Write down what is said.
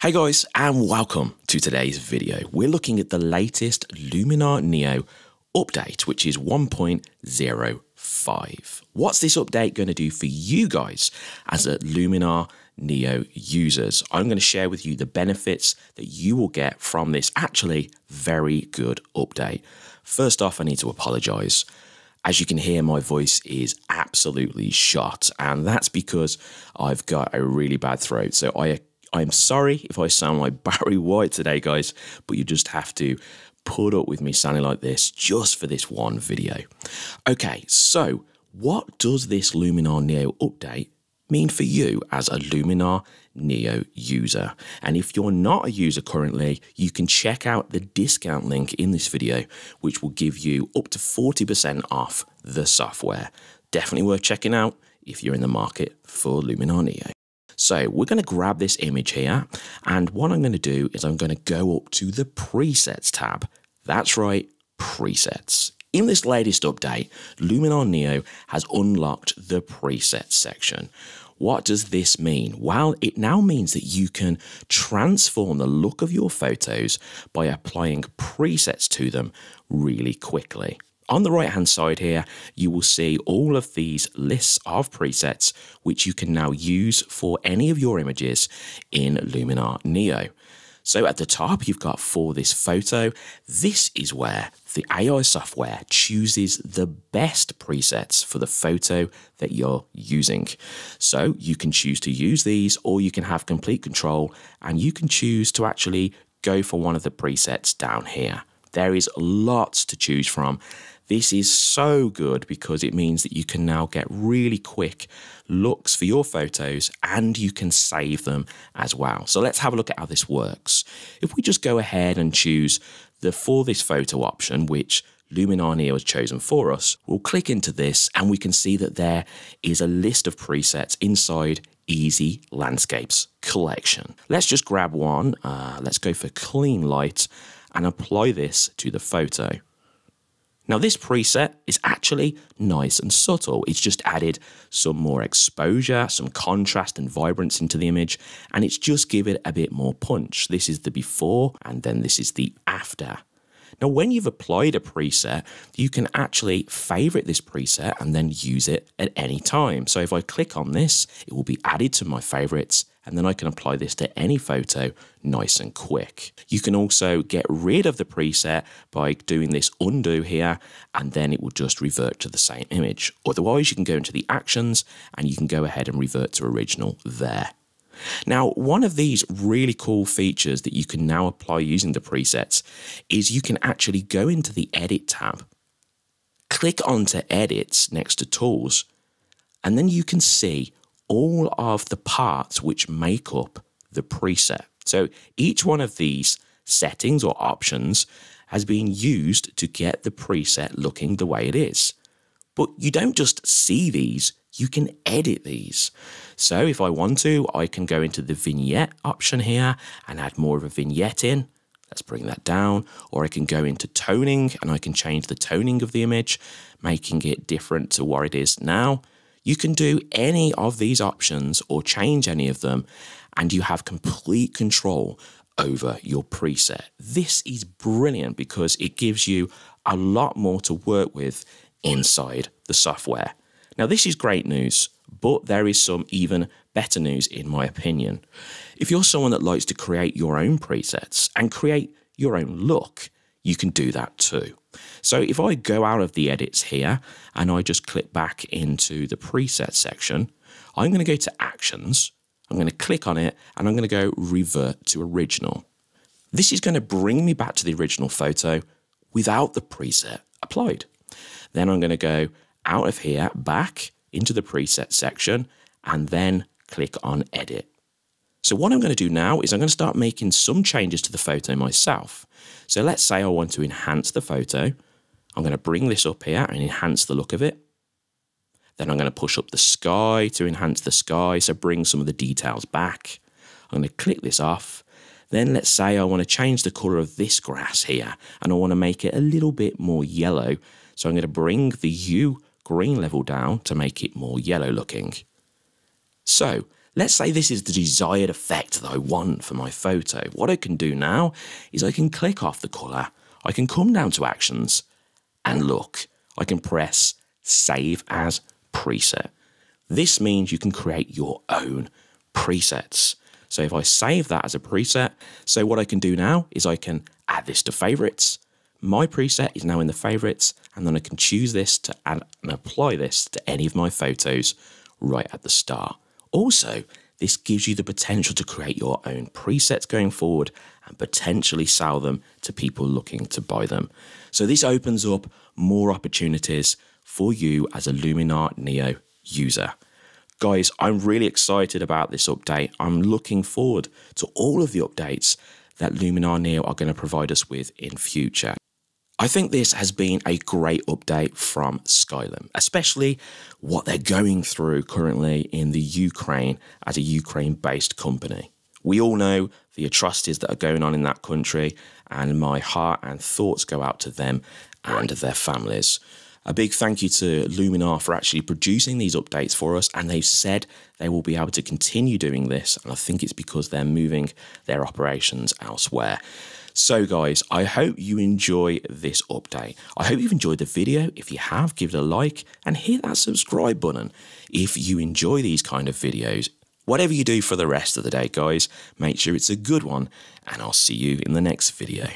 Hey guys, and welcome to today's video. We're looking at the latest Luminar Neo update, which is 1.05. What's this update going to do for you guys as a Luminar Neo users? I'm going to share with you the benefits that you will get from this actually very good update. First off, I need to apologize. As you can hear, my voice is absolutely shot, and that's because I've got a really bad throat. So I I'm sorry if I sound like Barry White today, guys, but you just have to put up with me sounding like this just for this one video. Okay, so what does this Luminar Neo update mean for you as a Luminar Neo user? And if you're not a user currently, you can check out the discount link in this video, which will give you up to 40% off the software. Definitely worth checking out if you're in the market for Luminar Neo. So we're going to grab this image here. And what I'm going to do is I'm going to go up to the presets tab. That's right, presets. In this latest update, Luminar Neo has unlocked the presets section. What does this mean? Well, it now means that you can transform the look of your photos by applying presets to them really quickly. On the right hand side here, you will see all of these lists of presets which you can now use for any of your images in Luminar Neo. So at the top, you've got for this photo, this is where the AI software chooses the best presets for the photo that you're using. So you can choose to use these or you can have complete control and you can choose to actually go for one of the presets down here. There is lots to choose from this is so good because it means that you can now get really quick looks for your photos and you can save them as well. So let's have a look at how this works. If we just go ahead and choose the for this photo option, which Luminar Neo has chosen for us, we'll click into this and we can see that there is a list of presets inside Easy Landscapes collection. Let's just grab one. Uh, let's go for clean light and apply this to the photo. Now this preset is actually nice and subtle. It's just added some more exposure, some contrast and vibrance into the image, and it's just give it a bit more punch. This is the before and then this is the after. Now, when you've applied a preset, you can actually favorite this preset and then use it at any time. So if I click on this, it will be added to my favorites and then I can apply this to any photo nice and quick. You can also get rid of the preset by doing this undo here and then it will just revert to the same image. Otherwise, you can go into the actions and you can go ahead and revert to original there. Now, one of these really cool features that you can now apply using the presets is you can actually go into the Edit tab, click onto Edits next to Tools, and then you can see all of the parts which make up the preset. So each one of these settings or options has been used to get the preset looking the way it is. But you don't just see these, you can edit these. So if I want to, I can go into the vignette option here and add more of a vignette in. Let's bring that down. Or I can go into toning and I can change the toning of the image, making it different to what it is now. You can do any of these options or change any of them, and you have complete control over your preset. This is brilliant because it gives you a lot more to work with inside the software. Now, this is great news, but there is some even better news, in my opinion. If you're someone that likes to create your own presets and create your own look, you can do that too. So if I go out of the edits here and I just click back into the preset section, I'm going to go to actions. I'm going to click on it and I'm going to go revert to original. This is going to bring me back to the original photo without the preset applied. Then I'm going to go out of here, back into the preset section, and then click on edit. So what I'm going to do now is I'm going to start making some changes to the photo myself. So let's say I want to enhance the photo. I'm going to bring this up here and enhance the look of it. Then I'm going to push up the sky to enhance the sky, so bring some of the details back. I'm going to click this off. Then let's say I want to change the colour of this grass here and I want to make it a little bit more yellow. So I'm going to bring the hue green level down to make it more yellow looking. So Let's say this is the desired effect that I want for my photo. What I can do now is I can click off the colour, I can come down to actions, and look, I can press save as preset. This means you can create your own presets. So if I save that as a preset, so what I can do now is I can add this to favorites. My preset is now in the favorites, and then I can choose this to add and apply this to any of my photos right at the start. Also, this gives you the potential to create your own presets going forward and potentially sell them to people looking to buy them. So this opens up more opportunities for you as a Luminar Neo user. Guys, I'm really excited about this update. I'm looking forward to all of the updates that Luminar Neo are going to provide us with in future. I think this has been a great update from Skylum, especially what they're going through currently in the Ukraine as a Ukraine based company. We all know the atrocities that are going on in that country, and my heart and thoughts go out to them and their families. A big thank you to Luminar for actually producing these updates for us, and they've said they will be able to continue doing this, and I think it's because they're moving their operations elsewhere. So, guys, I hope you enjoy this update. I hope you've enjoyed the video. If you have, give it a like and hit that subscribe button if you enjoy these kind of videos. Whatever you do for the rest of the day, guys, make sure it's a good one, and I'll see you in the next video.